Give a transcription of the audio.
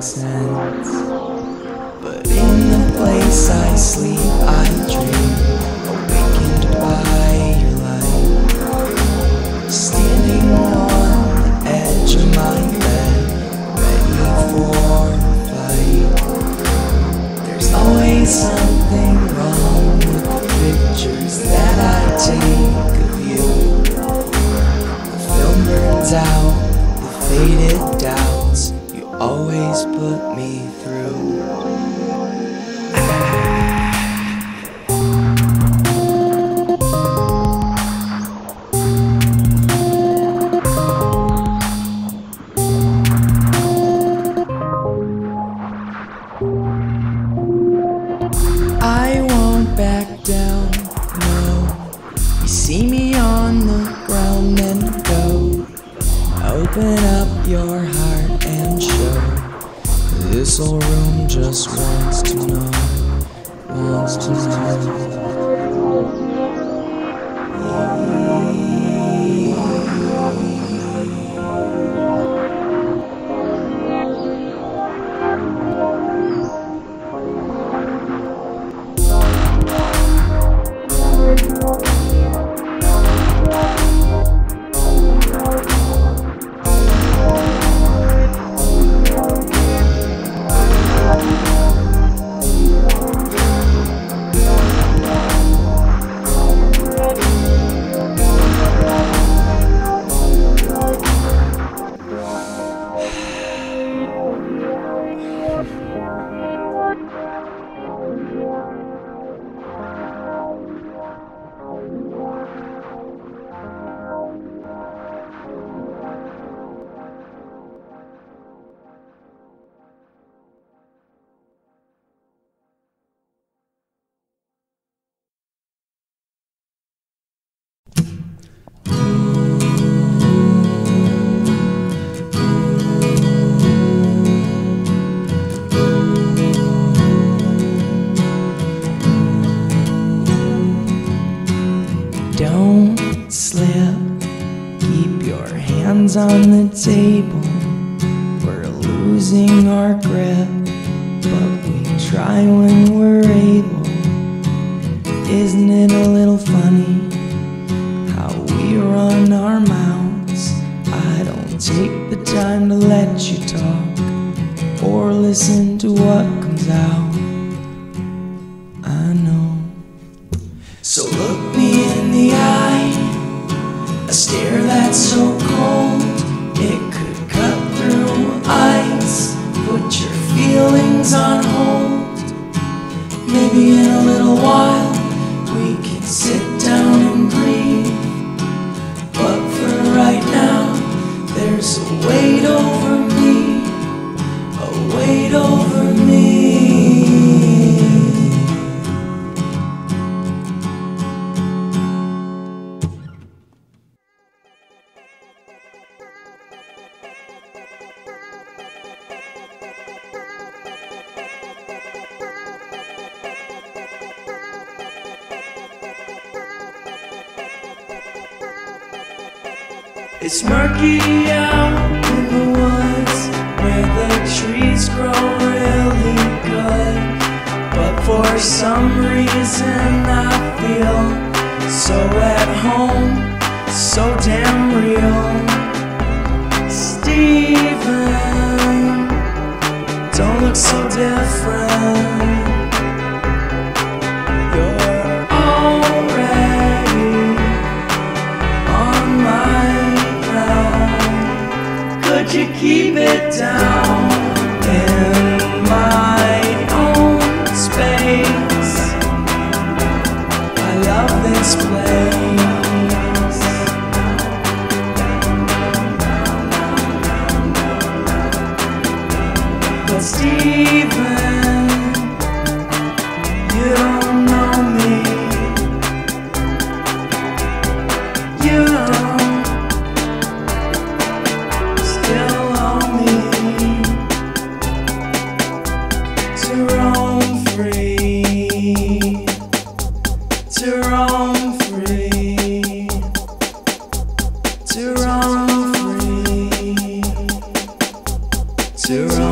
sense. But in the place I sleep, I dream, awakened by your light. Standing on the edge of my bed, ready for a fight. There's always something wrong with the pictures that I take of you. The film burns out, the faded doubt always put me through. Open up your heart and show. This old room just wants to know, wants to know. Hands on the table. We're losing our grip, but we try when we're able. Isn't it a little funny how we run our mouths? I don't take the time to let you talk or listen to what comes out. It's murky out in the woods where the trees grow really good. But for some reason I feel so at home, so damn real. to roam free, to roam.